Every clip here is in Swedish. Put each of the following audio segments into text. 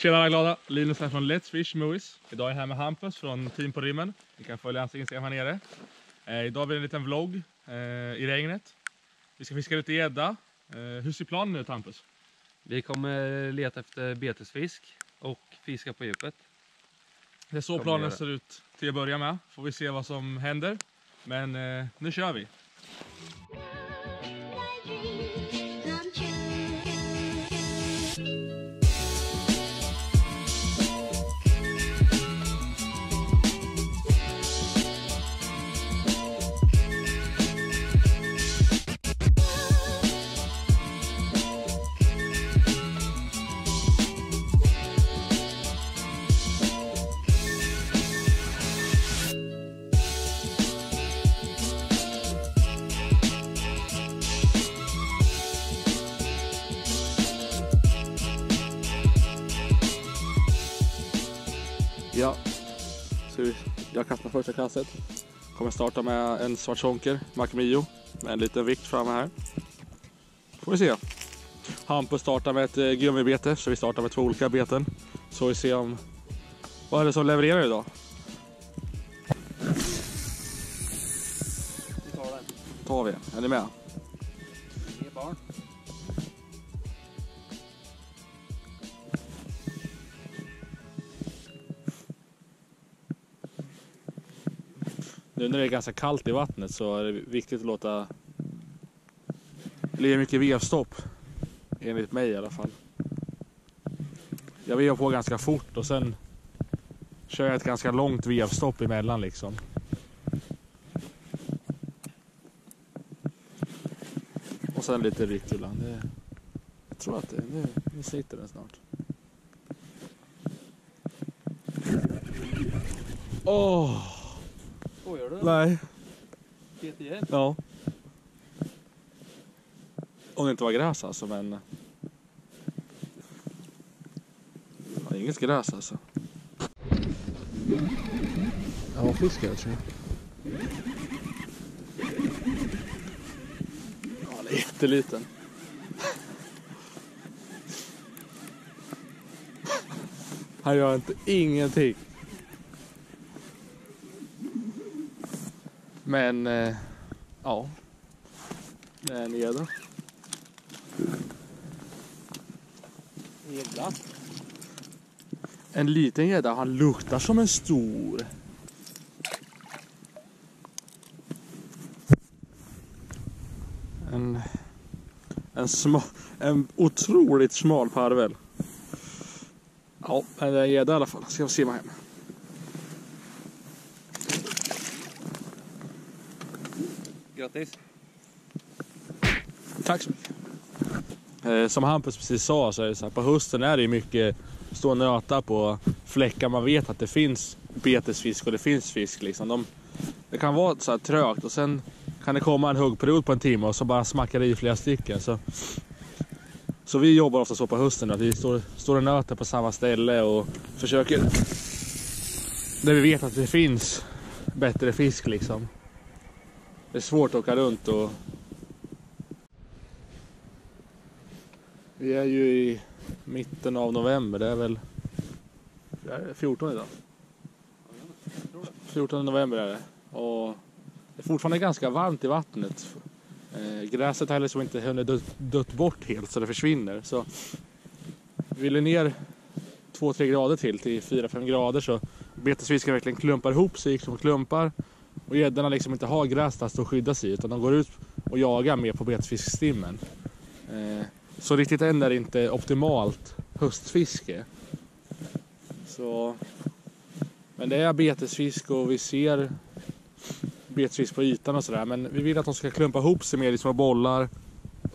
Tjena alla glada! Linus här från Let's Fish Movies. Idag är jag här med Hampus från Team på Rymmen. Ni kan följa hans Instagram här nere. Eh, idag blir det en liten vlogg eh, i regnet. Vi ska fiska lite gädda. Eh, hur ser planen ut Hampus? Vi kommer leta efter betesfisk och fiska på djupet. Det är så Kommer planen ser ut till att börja med. Får vi se vad som händer. Men eh, nu kör vi! Ja, så jag kastar första kastet. Kommer starta med en svartsonker, Macmio, med en liten vikt framme här. Får vi se. Hampus startar med ett eh, gummibete, så vi startar med två olika beten. Så vi ser om... Vad är det som levererar idag? Vi tar den. tar vi. Är ni med? Inget barn. Nu när det är ganska kallt i vattnet så är det viktigt att låta... Det är mycket vevstopp. Enligt mig i alla fall. Jag vevar på ganska fort och sen kör jag ett ganska långt vevstopp emellan liksom. Och sen lite ryck ibland. Det, jag tror att det, nu, nu sitter den snart. Åh! Skojar du? nej. Igen? Ja. Om det inte var gräs alltså, men... Ja, inget gräs alltså. Ja, fisk jag tror jag. Ja, den är jätteliten. Han gör inte ingenting. Men, eh, ja. Det är en gädda. Gädda. En liten gädda, han luktar som en stor. En, en, sma, en otroligt smal parvel. Ja, men det är en gädda i alla fall. Ska vi simma hem. Grattis. Tack så mycket. Eh, som Hampus precis sa så är det så här, på hösten är det ju mycket stå och nöta på fläckar man vet att det finns betesfisk och det finns fisk. Liksom. De, det kan vara så här trögt och sen kan det komma en huggperiod på en timme och så bara smackar det i flera stycken. Så, så vi jobbar ofta så på hösten att vi står, står och nöter på samma ställe och försöker där vi vet att det finns bättre fisk liksom. Det är svårt att åka runt och Vi är ju i mitten av november. Det är väl är det 14 idag. 14 november är det. Och det är fortfarande ganska varmt i vattnet. Eh, gräset har liksom inte hunnit dött, dött bort helt så det försvinner. Så vi vill ner 2-3 grader till till 4-5 grader så betesfisken verkligen klumpar ihop sig som klumpar. Och gäddorna liksom inte har gräs att skydda sig i utan de går ut och jagar mer på betesfiskstimmen. Eh, så riktigt än är det inte optimalt höstfiske. Så, men det är betesfisk och vi ser betesfisk på ytan och sådär. Men vi vill att de ska klumpa ihop sig mer i små bollar.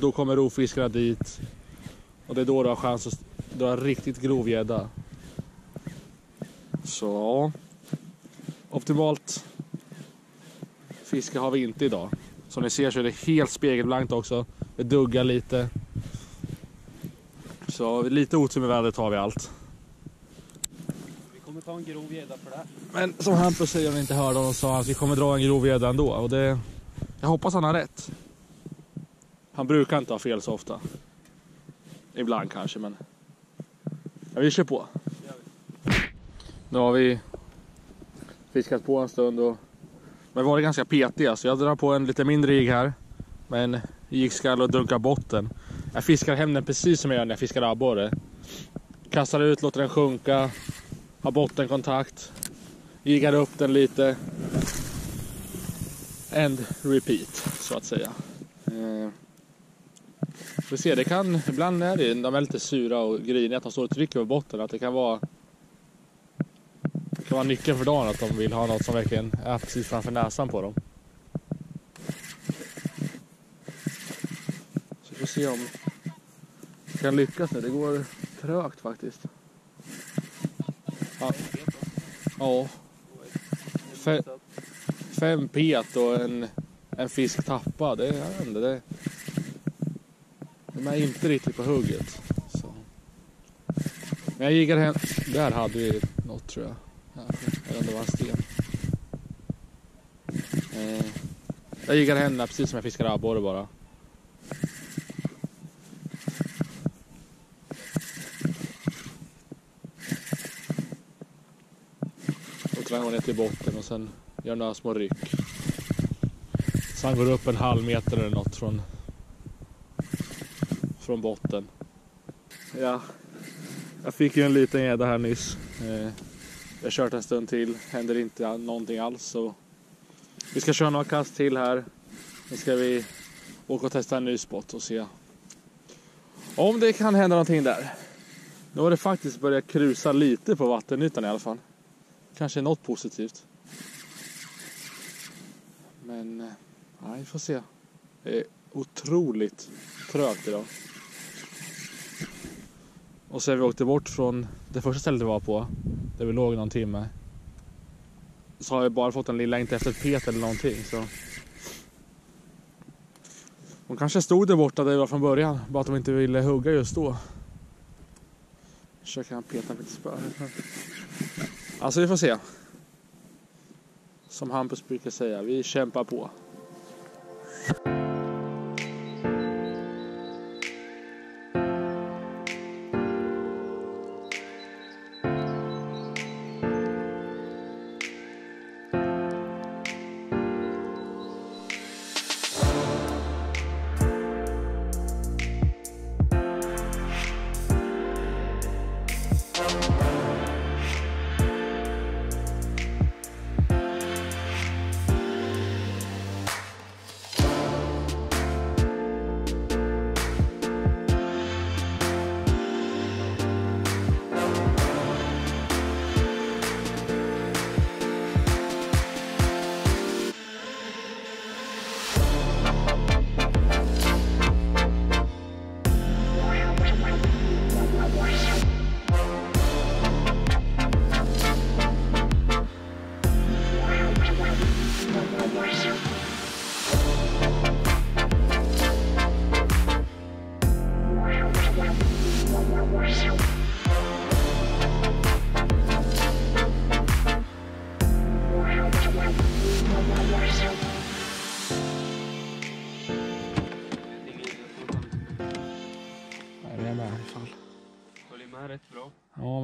Då kommer rovfiskarna dit. Och det är då du har chans att dra riktigt grov gädda. Så ja. Optimalt fiske har vi inte idag. Som ni ser så är det helt spegelblankt också. Det duggar lite. Så lite otur med vädret har vi allt. Vi kommer ta en grov gädda för det. Men som Hampus säger om ni inte hörde honom sa att vi kommer dra en grov gädda ändå. Och det, jag hoppas han har rätt. Han brukar inte ha fel så ofta. Ibland kanske men. Ja, vi kör på. Nu har vi fiskat på en stund och men varit ganska petiga så jag drar på en lite mindre jigg här. Men jiggskall och dunkar botten. Jag fiskar hem den precis som jag gör när jag fiskar abborre. Kastar ut, låter den sjunka. Har bottenkontakt. Jiggar upp den lite. And repeat så att säga. Eh, får det kan, ibland är det, de är lite sura och griniga att de står och trycker på botten. Att det kan vara vara nyckeln för dagen att de vill ha något som verkligen är precis framför näsan på dem. Så vi får se om det kan lyckas nu. Det går trögt faktiskt. Ja. ja. Fe, fem pet och en, en fisk tappad. Det, jag vet inte, det, de är inte riktigt på hugget. Så. Men jag gick hem. Där hade vi något tror jag. Eller om det var en sten. Eh, jag gick händerna precis som jag fiskade abborre bara. Och drar ner till botten och sen gör några små ryck. Så han går upp en halv meter eller något från, från botten. Ja, jag fick ju en liten gädda här nyss. Eh, jag har kört en stund till, händer inte någonting alls. Så vi ska köra några kast till här. Nu ska vi åka och testa en ny spot och se om det kan hända någonting där. Nu har det faktiskt börjat krusa lite på vattenytan i alla fall. Kanske något positivt. Men, eh, nej, vi får se. Det är otroligt trögt idag. Och sen vi åkte bort från det första stället vi var på, där vi låg någon timme. Så har jag bara fått en lilla, inte efter ett pet eller någonting. Så. De kanske stod där borta där vi var från början, bara att de inte ville hugga just då. Försöker han peta mitt lite spö. Alltså vi får se. Som Hampus brukar säga, vi kämpar på.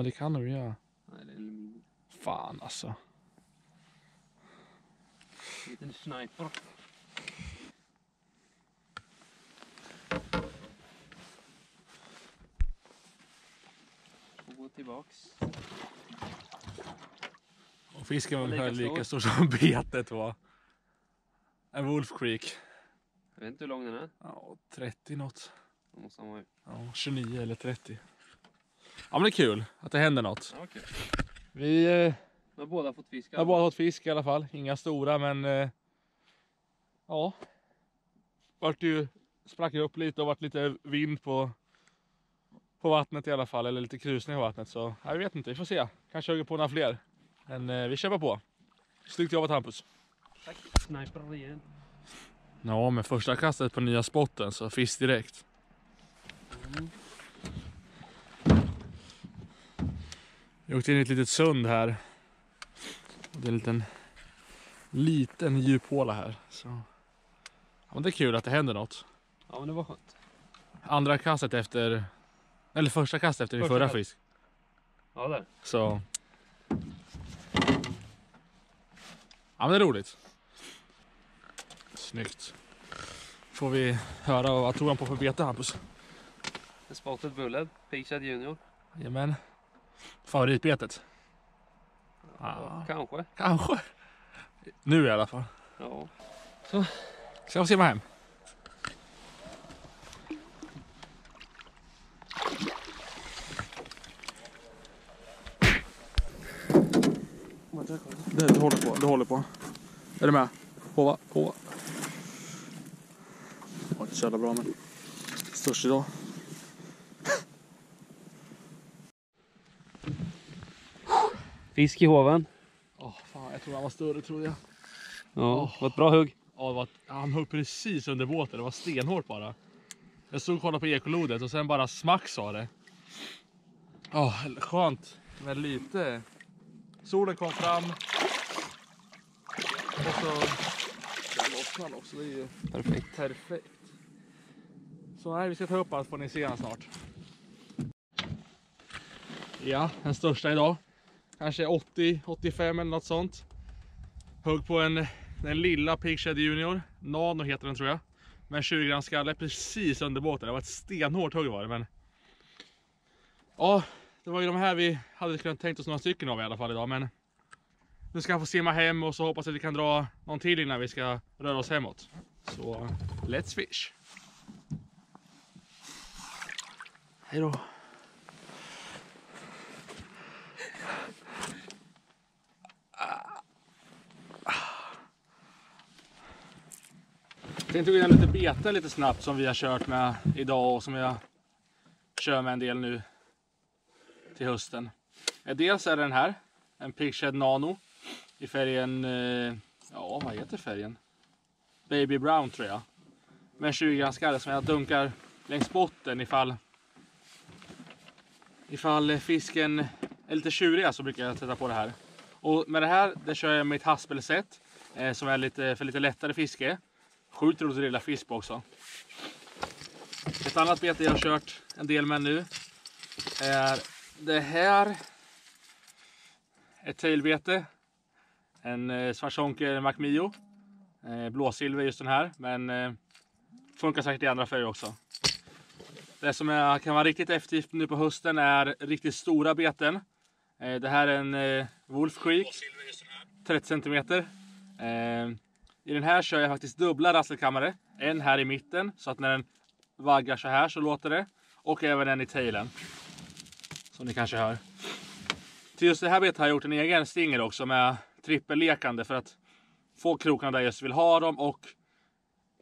Men det kan du göra. Nej, det är en Fan alltså. liten sniper. Får gå tillbaks. Och fisken var ungefär lika stor som betet var. En Wolf Creek. Jag vet inte hur lång den är. Ja, 30 något. Då måste han vara... Ja, 29 eller 30. Ja men det är kul att det händer något. Ja, okej. Vi eh, har båda fått fisk. har bara fått fisk i alla fall. Inga stora men eh, ja. Vart ju sprack upp lite och vart lite vind på på vattnet i alla fall. Eller lite krusning på vattnet. Så jag vet inte, vi får se. Kanske hugger på några fler. Men eh, vi kämpar på. Snyggt jobbat Hampus. Tack. Sniper igen. Ja, men första kastet på nya spotten så fisk direkt. Mm. Jag åkte in i ett litet sund här. Det är en liten, liten djuphåla här. Så. Ja, men det är kul att det händer något. Ja, men det var skönt. Andra kastet efter, eller första kastet efter min förra kast. fisk. Ja, där. Så... Ja men det är roligt. Snyggt. Får vi höra vad tog han på för bete Hampus? Spotted bullet, Pigshad Junior. Jajamän. Favoritbetet? Ja, Kanske. kanske. Nu i alla fall. Ja. Ska vi simma hem? Du, du håller på, du håller på. Är du med? Hova, hova. Det var inte så jävla bra men störst idag. Fisk i hoven. Åh fan, jag tror han var större trodde jag. Ja, var ett bra hugg. Ja, det var, han höll precis under båten, det var stenhårt bara. Jag stod och kollade på ekolodet och sen bara smack sa det. Ja, skönt med lite. Solen kom fram. Och så... Där lossnade också, det är ju Perfekt. perfekt. Så nej, vi ska ta upp allt får ni se han snart. Ja, den största idag. Kanske 80-85 eller något sånt. Högg på en, den lilla Pigshed Junior. Nano heter den tror jag. Med en 20 gram skalle precis under båten. Det var ett stenhårt hugg var det men. Ja, det var ju de här vi hade kunnat tänkt oss några stycken av i alla fall idag men. Nu ska han få simma hem och så hoppas att vi kan dra någon till innan vi ska röra oss hemåt. Så let's fish. Hej då. Jag tänkte gå igenom lite beten lite snabbt som vi har kört med idag och som jag kör med en del nu till hösten. Eh, dels är det den här, en Pigshed Nano i färgen, eh, ja vad heter färgen? Baby Brown tror jag. Med en 20 gram skalle som jag dunkar längs botten ifall ifall fisken är lite tjuriga så brukar jag sätta på det här. Och med det här det kör jag mitt haspelsätt eh, som är lite, för lite lättare fiske. Sjukt roligt att grilla fisk på också. Ett annat bete jag har kört en del med nu är det här. Ett tailbete. En eh, Svartzonker Macmio. Eh, blåsilver just den här men eh, funkar säkert i andra färger också. Det som är, kan vara riktigt effektivt nu på hösten är riktigt stora beten. Det här är en Wolf Creek. 30 centimeter. I den här kör jag faktiskt dubbla rasselkammare. En här i mitten så att när den vaggar så här så låter det. Och även en i tailen. Som ni kanske hör. Till just det här betet har jag gjort en egen stinger också med trippellekande för att få krokarna där jag just vill ha dem och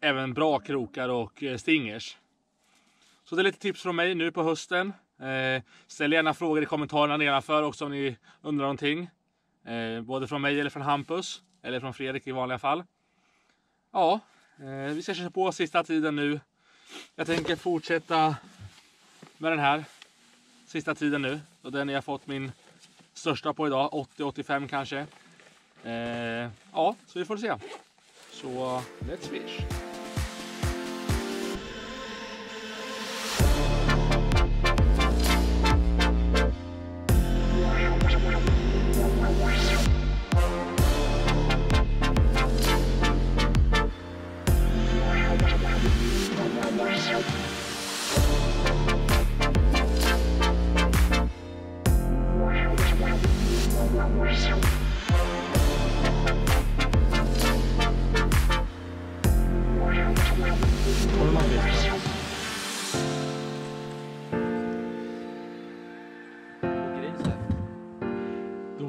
även bra krokar och eh, stingers. Så det är lite tips från mig nu på hösten. Eh, ställ gärna frågor i kommentarerna nedanför också om ni undrar någonting. Eh, både från mig eller från Hampus. Eller från Fredrik i vanliga fall. Ja, eh, vi ska köra på sista tiden nu. Jag tänker fortsätta med den här sista tiden nu. Och den jag fått min största på idag. 80-85 kanske. Eh, ja, så vi får se. Så let's fish.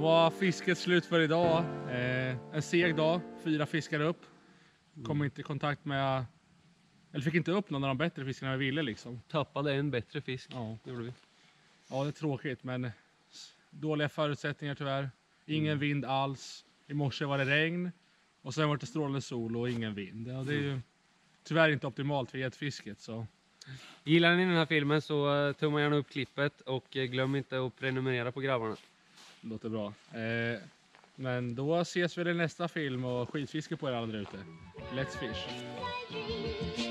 Var fisket slut för idag. Eh, en seg dag, fyra fiskar upp. Kom inte i kontakt med, eller fick inte upp någon av de bättre fiskarna vi ville liksom. Tappade en bättre fisk. Ja, Det gjorde vi. ja det är tråkigt men dåliga förutsättningar tyvärr. Ingen vind alls. I morse var det regn och sen var det strålande sol och ingen vind. Ja, det är ju tyvärr inte optimalt för gäddfisket så. Gillar ni den här filmen så eh, tumma gärna upp klippet och eh, glöm inte att prenumerera på grabbarna. Låter bra. Eh, men då ses vi i nästa film och skitfiske på er alla där ute. Let's fish!